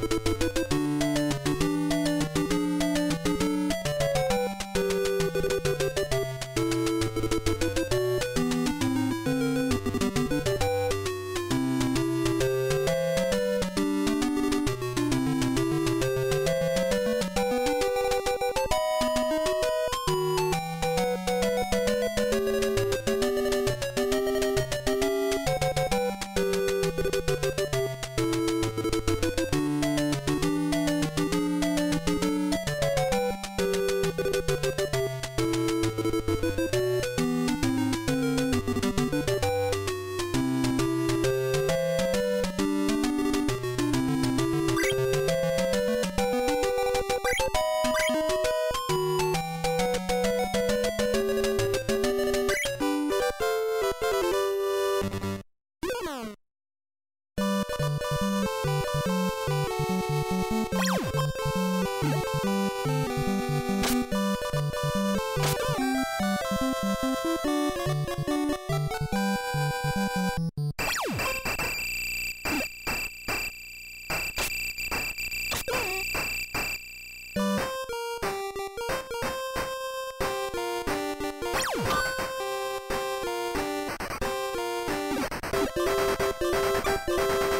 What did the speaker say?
you you